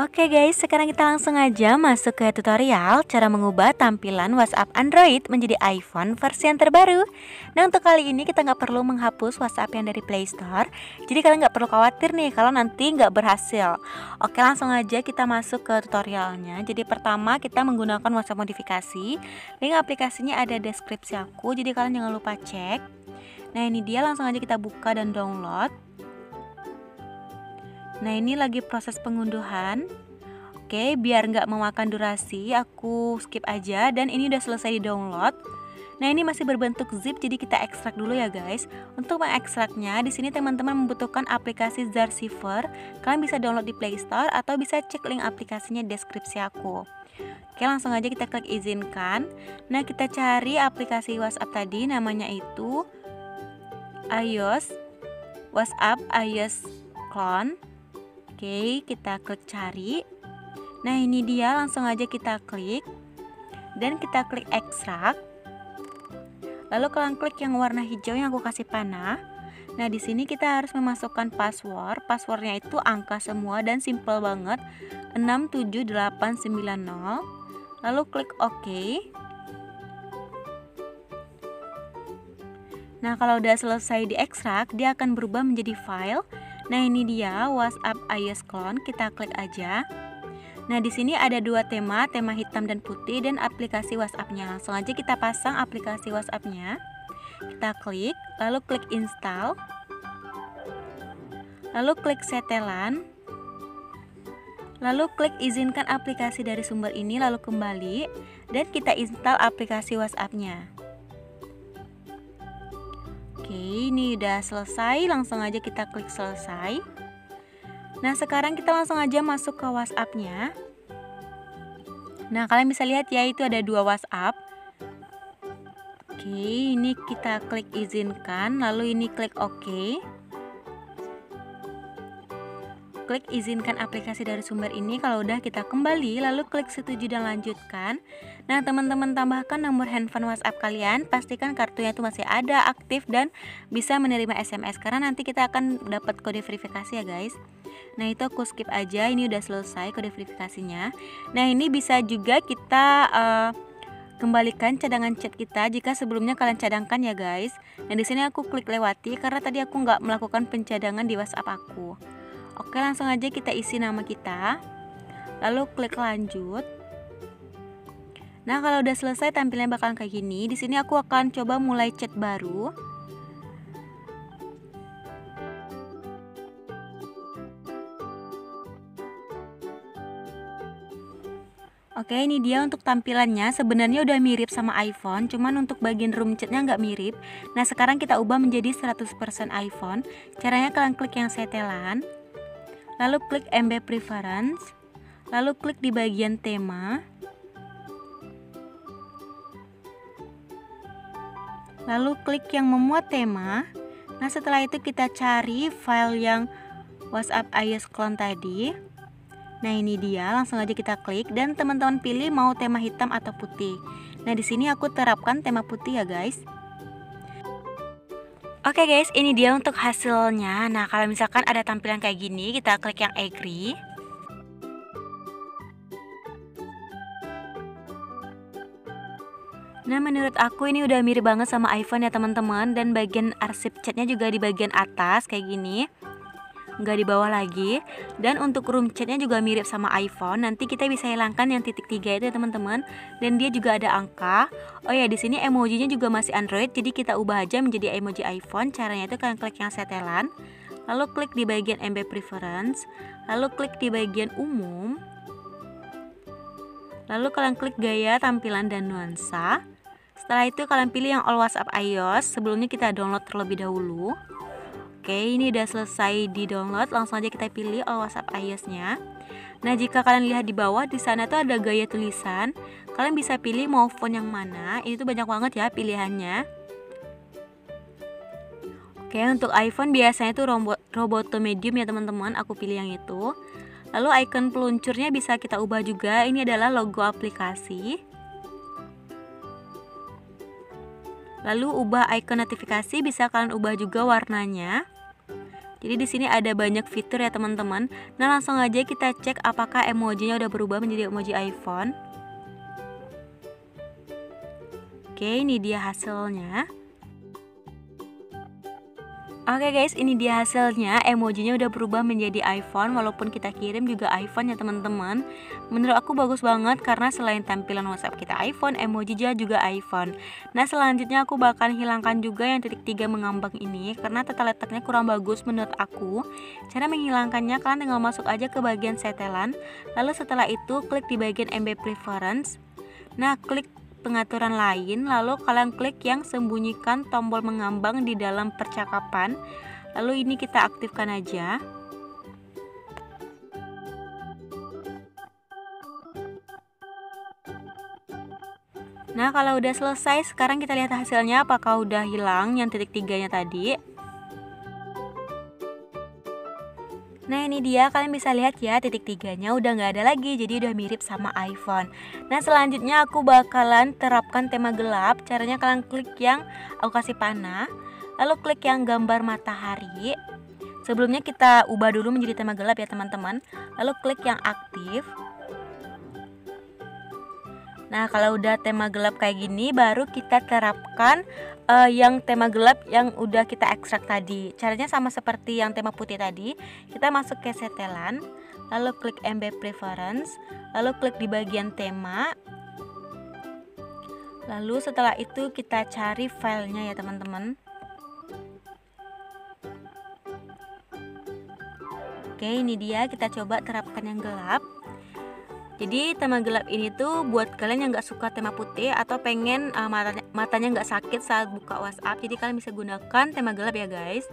Oke guys, sekarang kita langsung aja masuk ke tutorial cara mengubah tampilan WhatsApp Android menjadi iPhone versi yang terbaru. Nah untuk kali ini kita nggak perlu menghapus WhatsApp yang dari Play Store, jadi kalian nggak perlu khawatir nih kalau nanti nggak berhasil. Oke langsung aja kita masuk ke tutorialnya. Jadi pertama kita menggunakan WhatsApp modifikasi. Link aplikasinya ada deskripsi aku, jadi kalian jangan lupa cek. Nah ini dia langsung aja kita buka dan download. Nah ini lagi proses pengunduhan Oke biar nggak memakan durasi aku skip aja dan ini udah selesai di download Nah ini masih berbentuk zip jadi kita ekstrak dulu ya guys. Untuk mengekstraknya di sini teman-teman membutuhkan aplikasi Zarsiver. Kalian bisa download di Play Store atau bisa cek link aplikasinya deskripsi aku. Oke langsung aja kita klik izinkan. Nah kita cari aplikasi WhatsApp tadi namanya itu iOS WhatsApp iOS clone. Oke, kita klik cari. Nah, ini dia, langsung aja kita klik. Dan kita klik ekstrak. Lalu kalian klik yang warna hijau yang aku kasih panah. Nah, di sini kita harus memasukkan password. Passwordnya itu angka semua dan simple banget. 67890. Lalu klik OK. Nah, kalau udah selesai diekstrak, dia akan berubah menjadi file Nah, ini dia WhatsApp iOS clone. Kita klik aja. Nah, di sini ada dua tema, tema hitam dan putih dan aplikasi WhatsApp-nya. Langsung aja kita pasang aplikasi WhatsApp-nya. Kita klik, lalu klik install. Lalu klik setelan. Lalu klik izinkan aplikasi dari sumber ini lalu kembali dan kita install aplikasi WhatsApp-nya. Oke, ini udah selesai. Langsung aja kita klik selesai. Nah, sekarang kita langsung aja masuk ke WhatsApp-nya. Nah, kalian bisa lihat ya, itu ada dua WhatsApp. Oke, ini kita klik izinkan, lalu ini klik OK klik izinkan aplikasi dari sumber ini. Kalau udah kita kembali lalu klik setuju dan lanjutkan. Nah teman-teman tambahkan nomor handphone WhatsApp kalian. Pastikan kartunya itu masih ada aktif dan bisa menerima SMS karena nanti kita akan dapat kode verifikasi ya guys. Nah itu aku skip aja. Ini udah selesai kode verifikasinya. Nah ini bisa juga kita uh, kembalikan cadangan chat kita jika sebelumnya kalian cadangkan ya guys. Nah di sini aku klik lewati karena tadi aku nggak melakukan pencadangan di WhatsApp aku. Oke, langsung aja kita isi nama kita. Lalu klik lanjut. Nah, kalau udah selesai tampilnya bakalan kayak gini. Di sini aku akan coba mulai chat baru. Oke ini dia untuk tampilannya sebenarnya udah mirip sama iPhone cuman untuk bagian room chatnya nggak mirip Nah sekarang kita ubah menjadi 100% iPhone Caranya kalian klik yang setelan lalu klik MB Preference, lalu klik di bagian tema, lalu klik yang memuat tema. Nah, setelah itu kita cari file yang WhatsApp iOS clone tadi. Nah, ini dia, langsung aja kita klik dan teman-teman pilih mau tema hitam atau putih. Nah, di sini aku terapkan tema putih ya, guys. Oke guys, ini dia untuk hasilnya. Nah, kalau misalkan ada tampilan kayak gini, kita klik yang agree. Nah, menurut aku ini udah mirip banget sama iPhone ya teman-teman dan bagian arsip chatnya juga di bagian atas kayak gini nggak di bawah lagi. Dan untuk room chatnya juga mirip sama iPhone. Nanti kita bisa hilangkan yang titik tiga itu ya teman-teman. Dan dia juga ada angka. Oh ya di sini emojinya juga masih Android. Jadi kita ubah aja menjadi emoji iPhone. Caranya itu kalian klik yang setelan. Lalu klik di bagian MB Preference. Lalu klik di bagian umum. Lalu kalian klik gaya tampilan dan nuansa. Setelah itu kalian pilih yang all WhatsApp iOS. Sebelumnya kita download terlebih dahulu Oke, ini udah selesai di download. Langsung aja kita pilih all WhatsApp iOS-nya. Nah, jika kalian lihat di bawah di sana tuh ada gaya tulisan. Kalian bisa pilih mau font yang mana. Ini tuh banyak banget ya pilihannya. Oke, untuk iPhone biasanya tuh robot Roboto Medium ya teman-teman. Aku pilih yang itu. Lalu icon peluncurnya bisa kita ubah juga. Ini adalah logo aplikasi. Lalu ubah icon notifikasi bisa kalian ubah juga warnanya. Jadi di sini ada banyak fitur ya teman-teman. Nah langsung aja kita cek apakah emojinya udah berubah menjadi emoji iPhone. Oke, ini dia hasilnya. Oke guys, ini dia hasilnya. Emojinya udah berubah menjadi iPhone walaupun kita kirim juga iPhone ya teman-teman. Menurut aku bagus banget karena selain tampilan WhatsApp kita iPhone, emoji juga iPhone. Nah, selanjutnya aku bakal hilangkan juga yang titik tiga mengambang ini karena tata letaknya kurang bagus menurut aku. Cara menghilangkannya kalian tinggal masuk aja ke bagian setelan. Lalu setelah itu klik di bagian MB Preference. Nah, klik pengaturan lain, lalu kalian klik yang sembunyikan tombol mengambang di dalam percakapan. Lalu ini kita aktifkan aja. Nah, kalau udah selesai, sekarang kita lihat hasilnya apakah udah hilang yang titik tiganya tadi. Nah ini dia. Kalian bisa lihat ya titik tiganya udah nggak ada lagi. Jadi udah mirip sama iPhone. Nah selanjutnya aku bakalan terapkan tema gelap. Caranya kalian klik yang aku kasih panah. Lalu klik yang gambar matahari. Sebelumnya kita ubah dulu menjadi tema gelap ya teman-teman. Lalu klik yang aktif. Nah, kalau udah tema gelap kayak gini baru kita terapkan uh, yang tema gelap yang udah kita ekstrak tadi. Caranya sama seperti yang tema putih tadi. Kita masuk ke setelan, lalu klik MB Preference, lalu klik di bagian tema. Lalu setelah itu kita cari filenya ya, teman-teman. Oke, ini dia kita coba terapkan yang gelap. Jadi tema gelap ini tuh buat kalian yang nggak suka tema putih atau pengen uh, matanya matanya nggak sakit saat buka WhatsApp. Jadi kalian bisa gunakan tema gelap ya guys.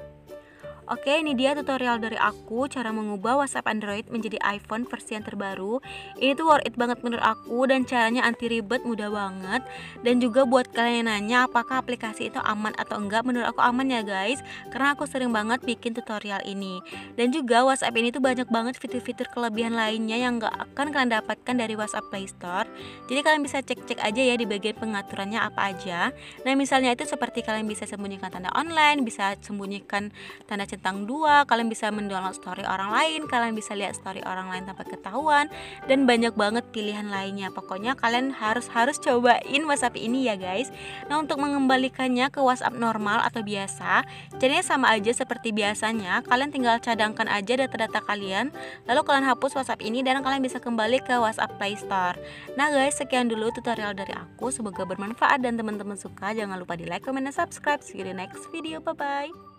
Oke, ini dia tutorial dari aku cara mengubah WhatsApp Android menjadi iPhone versi yang terbaru. Ini tuh worth it banget menurut aku dan caranya anti ribet, mudah banget. Dan juga buat kalian yang nanya apakah aplikasi itu aman atau enggak, menurut aku aman ya guys. Karena aku sering banget bikin tutorial ini. Dan juga WhatsApp ini tuh banyak banget fitur-fitur kelebihan lainnya yang nggak akan kalian dapatkan dari WhatsApp Play Store. Jadi kalian bisa cek-cek aja ya di bagian pengaturannya apa aja. Nah, misalnya itu seperti kalian bisa sembunyikan tanda online, bisa sembunyikan tanda dua kalian bisa mendownload story orang lain kalian bisa lihat story orang lain tanpa ketahuan dan banyak banget pilihan lainnya. Pokoknya kalian harus harus cobain WhatsApp ini ya guys. Nah untuk mengembalikannya ke WhatsApp normal atau biasa caranya sama aja seperti biasanya. Kalian tinggal cadangkan aja data-data kalian lalu kalian hapus WhatsApp ini dan kalian bisa kembali ke WhatsApp Play Store. Nah guys sekian dulu tutorial dari aku. Semoga bermanfaat dan teman-teman suka. Jangan lupa di like, comment, dan subscribe. See you in the next video. Bye bye